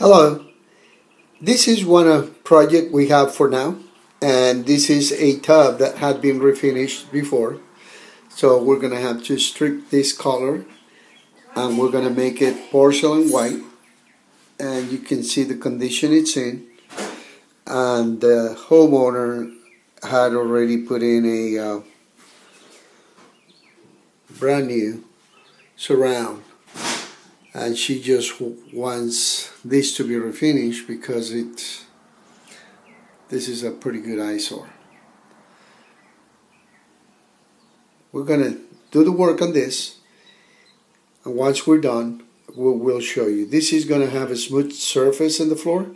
Hello. This is one of project we have for now and this is a tub that had been refinished before. So we're gonna have to strip this color and we're gonna make it porcelain white. And you can see the condition it's in. And the homeowner had already put in a uh, brand new surround and she just wants this to be refinished because it this is a pretty good eyesore. We're gonna do the work on this. And once we're done we'll, we'll show you. This is gonna have a smooth surface in the floor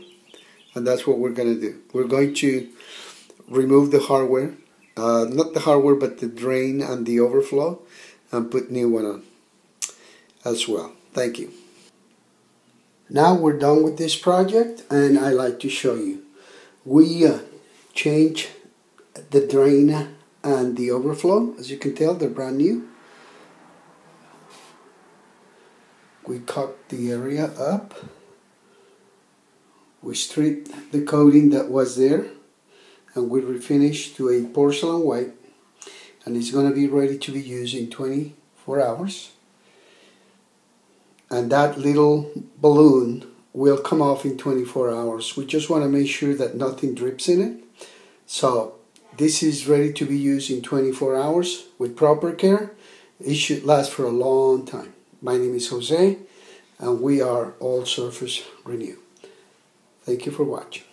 and that's what we're gonna do. We're going to remove the hardware uh, not the hardware but the drain and the overflow and put new one on as well. Thank you. Now we're done with this project and I like to show you. We uh, change the drain and the overflow. As you can tell they're brand new. We cut the area up. We stripped the coating that was there and we refinish to a porcelain white and it's going to be ready to be used in 24 hours and that little balloon will come off in 24 hours. We just want to make sure that nothing drips in it. So this is ready to be used in 24 hours with proper care. It should last for a long time. My name is Jose and we are all surface renew. Thank you for watching